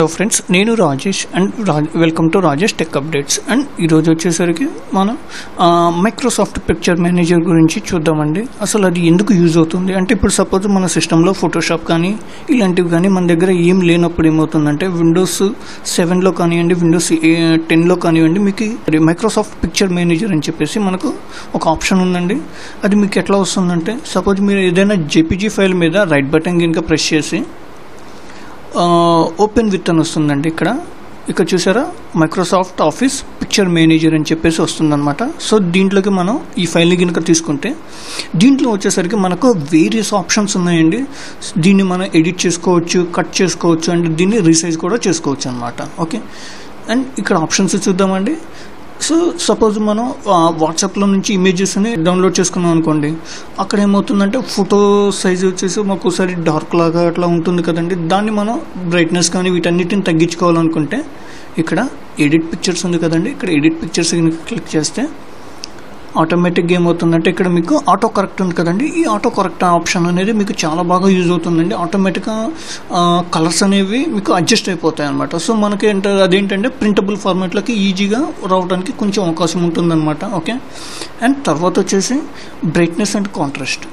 Hello friends నేను Rajesh and Raj welcome to Rajesh tech updates and ఈరోజు వచ్చేసరికి మనం మైక్రోసాఫ్ట్ పిక్చర్ మేనేజర్ గురించి చూద్దామండి. అసలు అది ఎందుకు యూజ్ అవుతుంది? అంటే ఇప్పుడు సపోజ్ మన సిస్టంలో ఫోటోషాప్ కానీ ఇలాంటివి కానీ మన దగ్గర ఏం లేనప్పుడు ఏమవుతుందంటే విండోస్ సెవెన్లో కానివ్వండి విండోస్ టెన్లో కానివ్వండి మీకు మైక్రోసాఫ్ట్ పిక్చర్ మేనేజర్ అని చెప్పేసి మనకు ఒక ఆప్షన్ ఉందండి. అది మీకు ఎట్లా వస్తుందంటే సపోజ్ మీరు ఏదైనా జేపీజీ ఫైల్ మీద రైట్ బటన్ కనుక ప్రెస్ చేసి ఓపెన్ విత్ అని వస్తుందండి ఇక్కడ. ఇక్కడ చూసారా? మైక్రోసాఫ్ట్ ఆఫీస్ పిక్చర్ మేనేజర్ అని చెప్పేసి వస్తుందన్నమాట. సో దీంట్లోకి మనం ఈ ఫైల్ని కనుక తీసుకుంటే దీంట్లో వచ్చేసరికి మనకు వేరియస్ ఆప్షన్స్ ఉన్నాయండి. దీన్ని మనం ఎడిట్ చేసుకోవచ్చు కట్ చేసుకోవచ్చు అండ్ దీన్ని రీసైజ్ కూడా చేసుకోవచ్చు అనమాట ఓకే అండ్ ఇక్కడ ఆప్షన్స్ చూద్దామండి. సో సపోజ్ మనం వాట్సాప్లో నుంచి ఇమేజెస్ని డౌన్లోడ్ చేసుకున్నాం అనుకోండి అక్కడ ఏమవుతుందంటే ఫోటో సైజ్ వచ్చేసి మాకు ఒకసారి డార్క్ లాగా అట్లా ఉంటుంది కదండి. దాన్ని మనం బ్రైట్నెస్ కానీ వీటన్నిటిని తగ్గించుకోవాలనుకుంటే ఇక్కడ ఎడిట్ పిక్చర్స్ ఉంది కదండి. ఇక్కడ ఎడిట్ పిక్చర్స్ క్లిక్ చేస్తే ఆటోమేటిక్గా ఏమవుతుందంటే ఇక్కడ మీకు ఆటో కరెక్ట్ ఉంది కదండి. ఈ ఆటో కరెక్ట్ ఆప్షన్ అనేది మీకు చాలా బాగా యూజ్ అవుతుందండి. ఆటోమేటిక్గా కలర్స్ అనేవి మీకు అడ్జస్ట్ అయిపోతాయి అనమాట సో మనకి ఏంట అదేంటంటే ప్రింటబుల్ ఫార్మాట్లోకి ఈజీగా రావడానికి కొంచెం అవకాశం ఉంటుందన్నమాట. ఓకే? అండ్ తర్వాత వచ్చేసి బ్రైట్నెస్ అండ్ కాంట్రాస్ట్.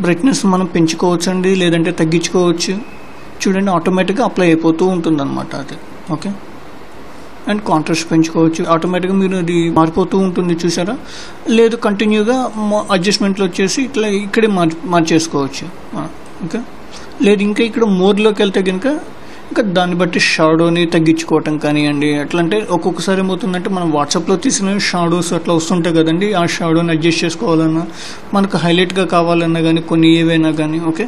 బ్రైట్నెస్ మనం పెంచుకోవచ్చు అండి లేదంటే తగ్గించుకోవచ్చు. చూడండి ఆటోమేటిక్గా అప్లై అయిపోతూ ఉంటుందన్నమాట అది. ఓకే? అండ్ కాంట్రాస్ట్ పెంచుకోవచ్చు. ఆటోమేటిక్గా మీరు అది మారిపోతూ ఉంటుంది చూసారా? లేదు కంటిన్యూగా అడ్జస్ట్మెంట్లు వచ్చేసి ఇట్లా ఇక్కడే మార్ మార్చేసుకోవచ్చు. ఓకే? లేదు ఇంకా ఇక్కడ మోర్లోకి వెళ్తే కనుక ఇంకా దాన్ని బట్టి షాడోని తగ్గించుకోవటం కానివ్వండి. ఎట్లా అంటే ఒక్కొక్కసారి ఏమవుతుందంటే మనం వాట్సాప్లో తీసిన షాడోస్ అట్లా వస్తుంటాయి కదండి. ఆ షాడోని అడ్జస్ట్ చేసుకోవాలన్నా మనకు హైలైట్గా కావాలన్నా కానీ కొన్ని ఏవైనా కానీ ఓకే?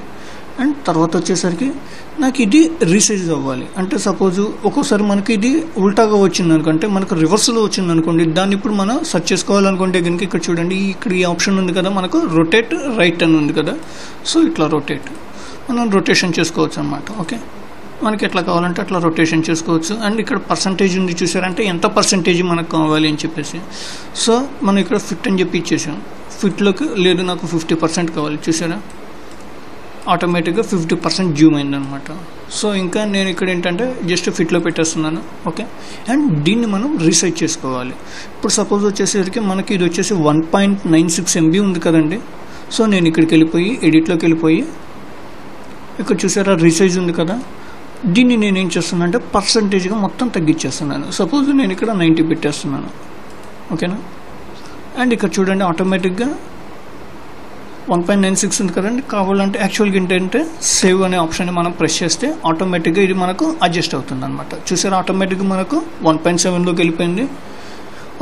అండ్ తర్వాత వచ్చేసరికి నాకు ఇది రీసైజ్ అవ్వాలి. అంటే సపోజ్ ఒక్కోసారి మనకి ఇది ఉల్టాగా వచ్చింది అనుకుంటే మనకు రివర్స్లో వచ్చింది అనుకోండి దాన్ని ఇప్పుడు మనం సెర్చ్ చేసుకోవాలనుకుంటే కనుక ఇక్కడ చూడండి ఇక్కడ ఈ ఆప్షన్ ఉంది కదా మనకు రొటేట్ రైట్ అని ఉంది కదా సో ఇట్లా రొటేట్. మనం రొటేషన్ చేసుకోవచ్చు అనమాట ఓకే? మనకి ఎట్లా కావాలంటే అట్లా రొటేషన్ చేసుకోవచ్చు. అండ్ ఇక్కడ పర్సంటేజ్ ఉంది చూసారంటే ఎంత పర్సంటేజ్ మనకు కావాలి అని చెప్పేసి. సో మనం ఇక్కడ ఫిట్ అని చెప్పి ఇచ్చేసాం. ఫిట్లోకి లేదు నాకు ఫిఫ్టీ పర్సెంట్ కావాలి చూసారా? ఆటోమేటిక్గా ఫిఫ్టీ పర్సెంట్ జూమ్ అయిందనమాట. సో ఇంకా నేను ఇక్కడ ఏంటంటే జస్ట్ ఫిట్లో పెట్టేస్తున్నాను ఓకే? అండ్ దీన్ని మనం రీసైజ్ చేసుకోవాలి. ఇప్పుడు సపోజ్ వచ్చేసరికి మనకి ఇది వచ్చేసి one point nine six MB ఉంది కదండి. సో నేను ఇక్కడికి వెళ్ళిపోయి ఎడిట్లోకి వెళ్ళిపోయి ఇక్కడ చూసారా రీసైజ్ ఉంది కదా? దీన్ని నేను ఏం చేస్తున్నాను అంటే పర్సంటేజ్గా మొత్తం తగ్గించేస్తున్నాను. సపోజ్ నేను ఇక్కడ నైంటీ పెట్టేస్తున్నాను ఓకేనా? అండ్ ఇక్కడ చూడండి ఆటోమేటిక్గా వన్ పాయింట్ నైన్ సిక్స్ ఉంది కదండి. కావాలంటే యాక్చువల్గా ఏంటంటే సేవ్ అనే ఆప్షన్ మనం ప్రెస్ చేస్తే ఆటోమేటిక్గా ఇది మనకు అడ్జస్ట్ అవుతుంది అనమాట చూసారా ఆటోమేటిక్గా మనకు వన్ పాయింట్ సెవెన్లోకి వెళ్ళిపోయింది.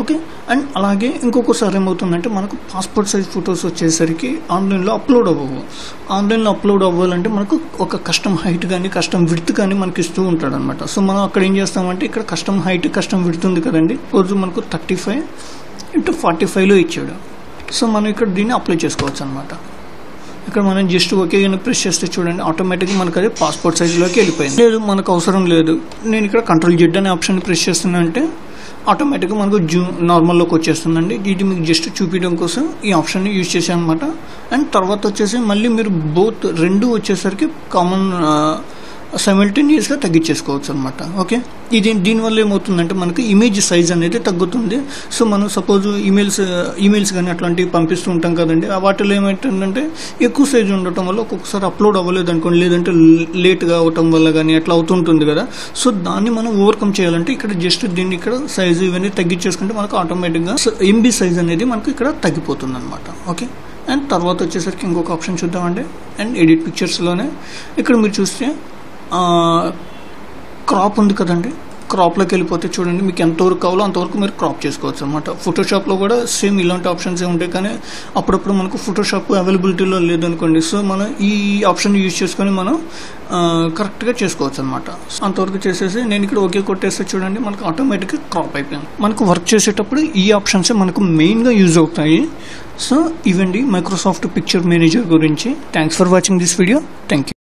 ఓకే అండ్ అలాగే ఇంకొకసారి ఏమవుతుందంటే మనకు పాస్పోర్ట్ సైజ్ ఫొటోస్ వచ్చేసరికి ఆన్లైన్లో అప్లోడ్ అవ్వవు. ఆన్లైన్లో అప్లోడ్ అవ్వాలంటే మనకు ఒక కస్టమ్ హైట్ కానీ కస్టమ్ విడ్త్ కానీ మనకి ఇస్తూ ఉంటాడు అనమాట సో మనం అక్కడ ఏం చేస్తామంటే ఇక్కడ కస్టమ్ హైట్ కస్టమ్ విడ్త్ ఉంది కదండి. రోజు మనకు థర్టీ ఫైవ్ ఇంటూ ఫార్టీ ఫైవ్లో ఇచ్చాడు. సో మనం ఇక్కడ దీన్ని అప్లై చేసుకోవచ్చు అనమాట ఇక్కడ మనం జస్ట్ ఓకే కానీ ప్రెస్ చేస్తే చూడండి ఆటోమేటిక్గా మనకు అది పాస్పోర్ట్ సైజులోకి వెళ్ళిపోయింది. లేదు మనకు అవసరం లేదు. నేను ఇక్కడ కంట్రోల్ జెడ్ అనే ఆప్షన్ ప్రెస్ చేస్తున్నానంటే ఆటోమేటిక్గా మనకు జూ నార్మల్లోకి వచ్చేస్తుందండి. ఇది మీకు జస్ట్ చూపించడం కోసం ఈ ఆప్షన్ని యూజ్ చేశాను అనమాట అండ్ తర్వాత వచ్చేసి మళ్ళీ మీరు బోత్ రెండు వచ్చేసరికి కామన్ సైమల్టేనియస్గా తగ్గించేసుకోవచ్చు అనమాట ఓకే ఇది దీనివల్ల ఏమవుతుందంటే మనకి ఇమేజ్ సైజ్ అనేది తగ్గుతుంది. సో మనం సపోజ్ ఈమెయిల్స్ ఈమెయిల్స్ కానీ అట్లాంటివి పంపిస్తూ ఉంటాం కదండి. ఆ వాటిలో ఏమైతుందంటే ఎక్కువ సైజ్ ఉండటం వల్ల ఒక్కొక్కసారి అప్లోడ్ అవ్వలేదు అనుకోండి. లేదంటే లేట్గా అవటం వల్ల కానీ అట్లా అవుతుంటుంది కదా. సో దాన్ని మనం ఓవర్కమ్ చేయాలంటే ఇక్కడ జస్ట్ దీన్ని ఇక్కడ సైజు ఇవన్నీ తగ్గించేసుకుంటే మనకు ఆటోమేటిక్గా ఎంబీ సైజ్ అనేది మనకు ఇక్కడ తగ్గిపోతుంది అనమాట ఓకే అండ్ తర్వాత వచ్చేసరికి ఇంకొక ఆప్షన్ చూద్దామండి. అండ్ ఎడిట్ పిక్చర్స్లోనే ఇక్కడ మీరు చూస్తే క్రాప్ ఉంది కదండి. క్రాప్లోకి వెళ్ళిపోతే చూడండి మీకు ఎంతవరకు కావాలో అంతవరకు మీరు క్రాప్ చేసుకోవచ్చు అనమాట ఫోటోషాప్లో కూడా సేమ్ ఇలాంటి ఆప్షన్స్ ఏ ఉంటాయి కానీ అప్పుడప్పుడు మనకు ఫోటోషాప్ అవైలబిలిటీలో లేదనుకోండి. సో మనం ఈ ఆప్షన్ యూజ్ చేసుకొని మనం కరెక్ట్గా చేసుకోవచ్చు అనమాట అంతవరకు చేసేసి నేను ఇక్కడ ఓకే కొట్టేస్తే చూడండి మనకు ఆటోమేటిక్గా క్రాప్ అయిపోయింది. మనకు వర్క్ చేసేటప్పుడు ఈ ఆప్షన్స్ మనకు మెయిన్గా యూజ్ అవుతాయి. సో ఇవండి మైక్రోసాఫ్ట్ పిక్చర్ మేనేజర్ గురించి. Thanks for watching this video thank you